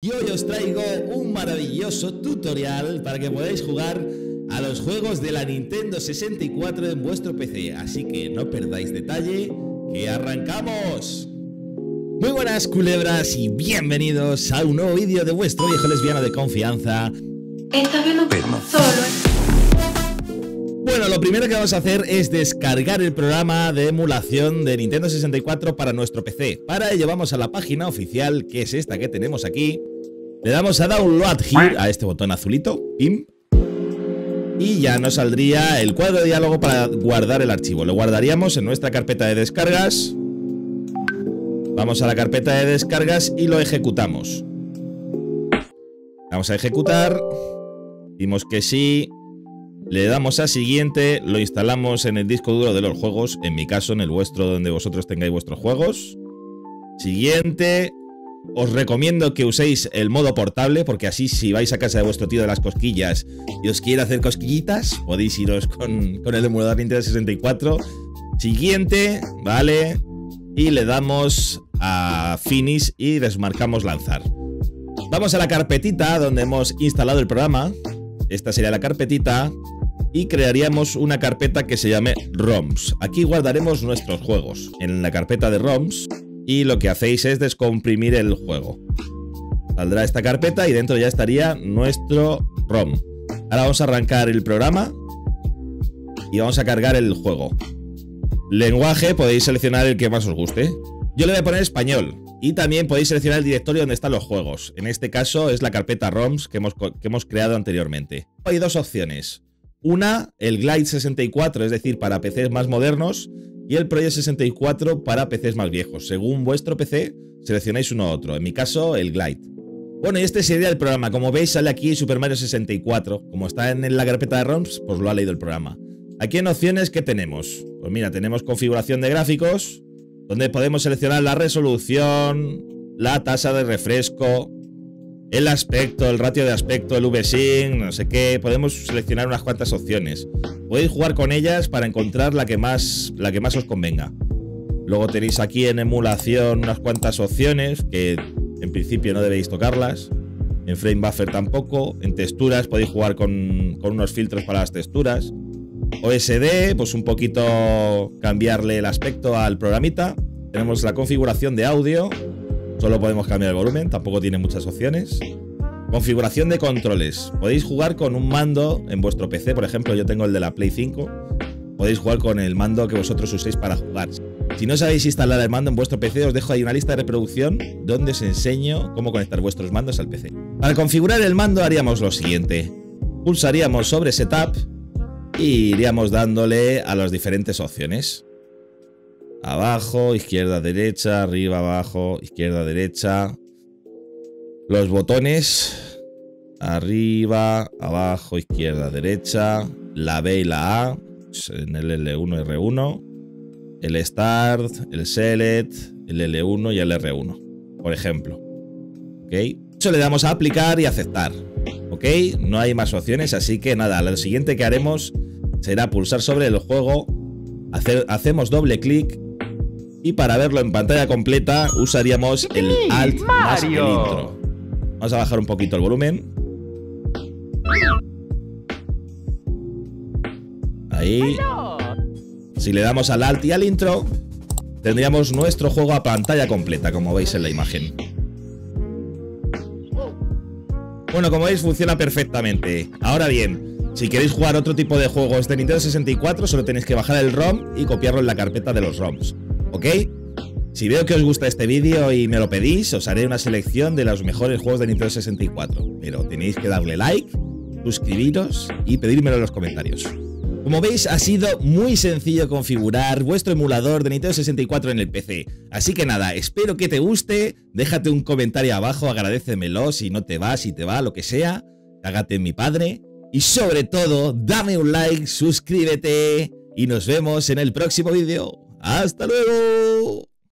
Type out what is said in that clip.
Y hoy os traigo un maravilloso tutorial para que podáis jugar a los juegos de la Nintendo 64 en vuestro PC. Así que no perdáis detalle, que arrancamos. Muy buenas culebras y bienvenidos a un nuevo vídeo de vuestro viejo lesbiano de confianza. Esta vez no solo. Bueno, lo primero que vamos a hacer es descargar el programa de emulación de Nintendo 64 para nuestro PC. Para ello vamos a la página oficial, que es esta que tenemos aquí. Le damos a Download Here, a este botón azulito, pim. Y ya nos saldría el cuadro de diálogo para guardar el archivo. Lo guardaríamos en nuestra carpeta de descargas. Vamos a la carpeta de descargas y lo ejecutamos. Vamos a ejecutar. Dimos que sí. Le damos a siguiente, lo instalamos en el disco duro de los juegos, en mi caso en el vuestro donde vosotros tengáis vuestros juegos. Siguiente, os recomiendo que uséis el modo portable, porque así si vais a casa de vuestro tío de las cosquillas y os quiere hacer cosquillitas, podéis iros con, el emulador Nintendo 64. Siguiente, ¿vale? Y le damos a Finish y desmarcamos lanzar. Vamos a la carpetita donde hemos instalado el programa. Esta sería la carpetita. Y crearíamos una carpeta que se llame ROMs. Aquí guardaremos nuestros juegos. En la carpeta de ROMs y lo que hacéis es descomprimir el juego. Saldrá esta carpeta y dentro ya estaría nuestro ROM. Ahora vamos a arrancar el programa y vamos a cargar el juego. Lenguaje, podéis seleccionar el que más os guste. Yo le voy a poner español. Y también podéis seleccionar el directorio donde están los juegos. En este caso es la carpeta ROMs que hemos, que hemos creado anteriormente. Hay dos opciones. Una, el Glide 64, es decir, para PCs más modernos, y el Project 64 para PCs más viejos. Según vuestro PC, seleccionáis uno u otro. En mi caso, el Glide. Bueno, y este sería el programa. Como veis, sale aquí Super Mario 64. Como está en la carpeta de ROMs, pues lo ha leído el programa. Aquí en opciones, ¿qué tenemos? Pues mira, tenemos configuración de gráficos, donde podemos seleccionar la resolución, la tasa de refresco, el aspecto, el ratio de aspecto, el VSync, no sé qué. Podemos seleccionar unas cuantas opciones. Podéis jugar con ellas para encontrar la que más, la que más os convenga. Luego tenéis aquí en emulación unas cuantas opciones que en principio no debéis tocarlas. En frame buffer tampoco. En texturas podéis jugar con, con unos filtros para las texturas. OSD, pues un poquito cambiarle el aspecto al programita. Tenemos la configuración de audio, Solo podemos cambiar el volumen, tampoco tiene muchas opciones. Configuración de controles. Podéis jugar con un mando en vuestro PC, por ejemplo, yo tengo el de la Play 5. Podéis jugar con el mando que vosotros uséis para jugar. Si no sabéis instalar el mando en vuestro PC, os dejo ahí una lista de reproducción donde os enseño cómo conectar vuestros mandos al PC. Para configurar el mando haríamos lo siguiente. Pulsaríamos sobre Setup y iríamos dándole a las diferentes opciones. Abajo, izquierda, derecha, arriba, abajo, izquierda, derecha. Los botones. Arriba, abajo, izquierda, derecha. La B y la A. En el L1, R1. El Start, el Select, el L1 y el R1. Por ejemplo. ¿Ok? Eso le damos a aplicar y aceptar. ¿Ok? No hay más opciones, así que nada, lo siguiente que haremos será pulsar sobre el juego, hacemos doble clic y para verlo en pantalla completa usaríamos el Alt más el intro. Vamos a bajar un poquito el volumen. Ahí. Si le damos al Alt y al intro, tendríamos nuestro juego a pantalla completa, como veis en la imagen. Bueno, como veis funciona perfectamente. Ahora bien, si queréis jugar otro tipo de juegos de Nintendo 64, solo tenéis que bajar el ROM y copiarlo en la carpeta de los ROMs. ¿Ok? Si veo que os gusta este vídeo y me lo pedís, os haré una selección de los mejores juegos de Nintendo 64. Pero tenéis que darle like, suscribiros y pedírmelo en los comentarios. Como veis, ha sido muy sencillo configurar vuestro emulador de Nintendo 64 en el PC. Así que nada, espero que te guste, déjate un comentario abajo, agradecemelo si no te va, si te va, lo que sea, cágate en mi padre. Y sobre todo, dame un like, suscríbete y nos vemos en el próximo vídeo. ¡Hasta luego!